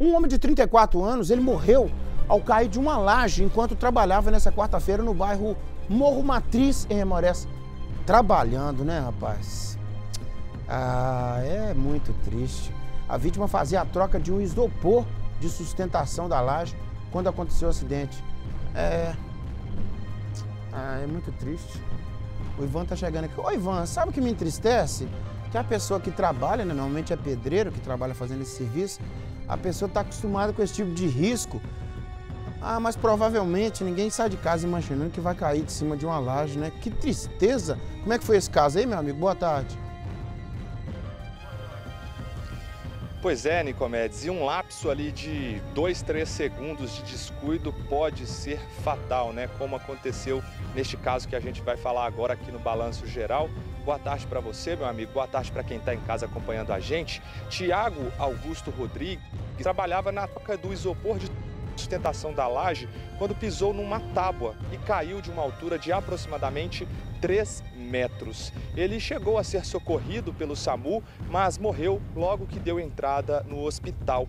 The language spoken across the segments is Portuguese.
Um homem de 34 anos, ele morreu ao cair de uma laje enquanto trabalhava nessa quarta-feira no bairro Morro Matriz, em Remorés. Trabalhando, né, rapaz? Ah, é muito triste. A vítima fazia a troca de um isopor de sustentação da laje quando aconteceu o acidente. É. Ah, é muito triste. O Ivan tá chegando aqui. Ô, Ivan, sabe o que me entristece? Que a pessoa que trabalha, né, normalmente é pedreiro que trabalha fazendo esse serviço, a pessoa está acostumada com esse tipo de risco. Ah, mas provavelmente ninguém sai de casa imaginando que vai cair de cima de uma laje, né? Que tristeza! Como é que foi esse caso aí, meu amigo? Boa tarde. Pois é, Nicomedes, e um lapso ali de dois, três segundos de descuido pode ser fatal, né? Como aconteceu neste caso que a gente vai falar agora aqui no Balanço Geral. Boa tarde para você, meu amigo. Boa tarde para quem está em casa acompanhando a gente. Tiago Augusto Rodrigues trabalhava na toca do isopor de sustentação da laje quando pisou numa tábua e caiu de uma altura de aproximadamente 3 metros. Ele chegou a ser socorrido pelo SAMU, mas morreu logo que deu entrada no hospital.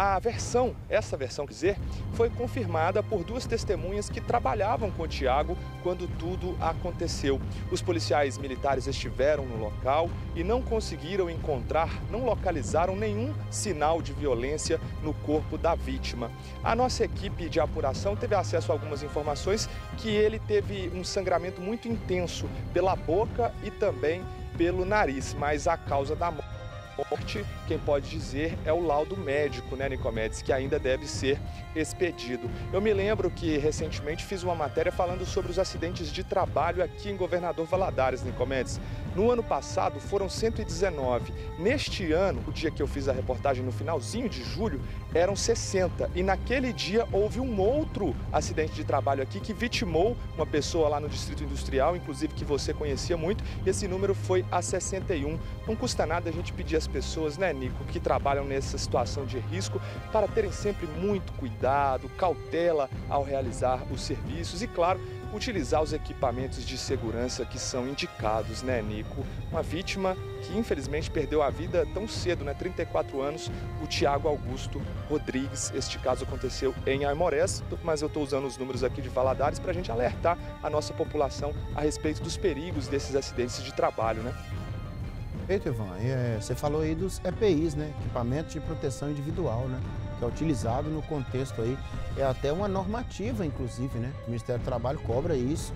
A versão, essa versão, quer dizer, foi confirmada por duas testemunhas que trabalhavam com Tiago quando tudo aconteceu. Os policiais militares estiveram no local e não conseguiram encontrar, não localizaram nenhum sinal de violência no corpo da vítima. A nossa equipe de apuração teve acesso a algumas informações que ele teve um sangramento muito intenso pela boca e também pelo nariz, mas a causa da morte morte, quem pode dizer é o laudo médico, né, Nicomedes, que ainda deve ser expedido. Eu me lembro que recentemente fiz uma matéria falando sobre os acidentes de trabalho aqui em Governador Valadares, Nicomedes. No ano passado foram 119. Neste ano, o dia que eu fiz a reportagem no finalzinho de julho, eram 60. E naquele dia houve um outro acidente de trabalho aqui que vitimou uma pessoa lá no Distrito Industrial, inclusive que você conhecia muito, e esse número foi a 61. Não custa nada a gente pedir às pessoas, né, Nico, que trabalham nessa situação de risco, para terem sempre muito cuidado, cautela ao realizar os serviços e, claro, utilizar os equipamentos de segurança que são indicados, né, Nico? Uma vítima que infelizmente perdeu a vida tão cedo, né, 34 anos, o Tiago Augusto Rodrigues. Este caso aconteceu em Aimorés, mas eu estou usando os números aqui de Valadares para a gente alertar a nossa população a respeito dos perigos desses acidentes de trabalho, né? Perfeito, Ivan. É, você falou aí dos EPIs, né? Equipamentos de proteção individual, né? Que é utilizado no contexto aí. É até uma normativa, inclusive, né? O Ministério do Trabalho cobra isso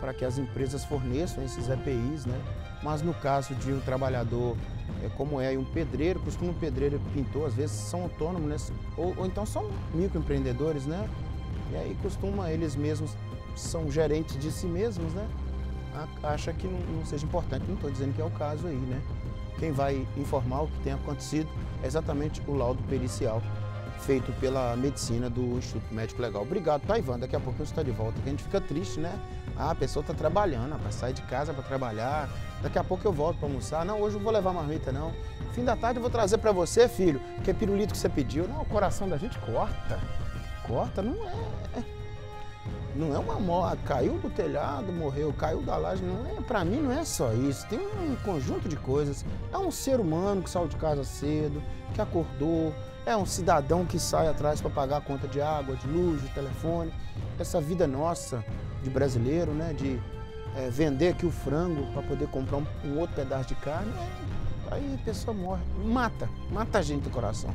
para que as empresas forneçam esses EPIs, né? Mas no caso de um trabalhador, é, como é um pedreiro, costuma um pedreiro e pintor, às vezes são autônomos, né? Ou, ou então são microempreendedores, né? E aí costuma eles mesmos, são gerentes de si mesmos, né? Acha que não, não seja importante. Não estou dizendo que é o caso aí, né? Quem vai informar o que tem acontecido é exatamente o laudo pericial feito pela medicina do Instituto Médico Legal. Obrigado, tá, Ivan? Daqui a pouco você está de volta, que a gente fica triste, né? Ah, a pessoa está trabalhando, rapaz, sai de casa para trabalhar. Daqui a pouco eu volto para almoçar. Não, hoje eu vou levar marmita, não. Fim da tarde eu vou trazer para você, filho, que é pirulito que você pediu. Não, o coração da gente corta. Corta, não é. Não é uma morte, caiu do telhado, morreu, caiu da laje, não é, para mim não é só isso, tem um conjunto de coisas. É um ser humano que saiu de casa cedo, que acordou, é um cidadão que sai atrás para pagar a conta de água, de luz, de telefone. Essa vida nossa de brasileiro, né, de é, vender aqui o frango para poder comprar um, um, outro pedaço de carne, é, aí a pessoa morre, mata, mata a gente do coração.